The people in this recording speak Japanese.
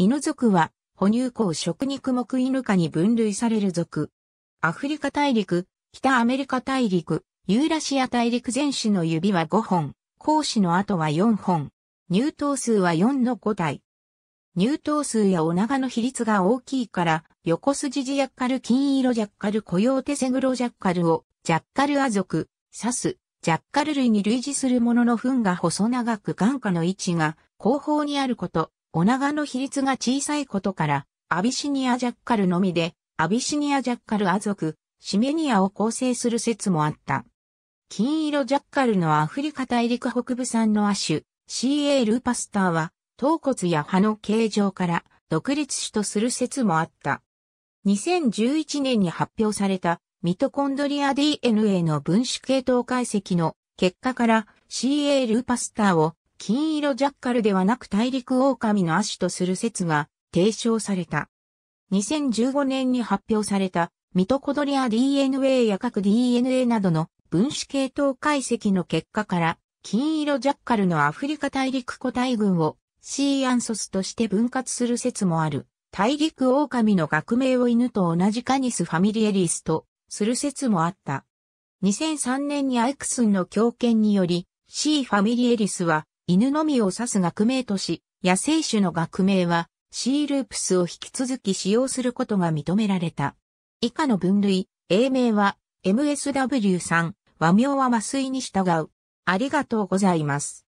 犬属は、哺乳綱食肉目犬科に分類される属。アフリカ大陸、北アメリカ大陸、ユーラシア大陸全種の指は5本、講師の後は4本。乳頭数は4の5体。乳頭数やお長の比率が大きいから、横筋ジャッカル金色ジャッカルコヨーテセグロジャッカルを、ジャッカルア族、サス、ジャッカル類に類似するものの糞が細長く眼下の位置が後方にあること、お長の比率が小さいことから、アビシニアジャッカルのみで、アビシニアジャッカルア族、シメニアを構成する説もあった。金色ジャッカルのアフリカ大陸北部産の亜種、CA ルーパスターは、頭骨や葉の形状から独立種とする説もあった。2011年に発表されたミトコンドリア DNA の分子系統解析の結果から CA ルーパスターを金色ジャッカルではなく大陸狼の亜種とする説が提唱された。2015年に発表されたミトコドリア DNA や各 DNA などの分子系統解析の結果から金色ジャッカルのアフリカ大陸個体群をシーアンソスとして分割する説もある。大陸狼の学名を犬と同じカニスファミリエリスとする説もあった。2003年にアイクスンの強権により C ファミリエリスは犬のみを指す学名とし、野生種の学名は C ループスを引き続き使用することが認められた。以下の分類、英名は MSW3、和名は麻酔に従う。ありがとうございます。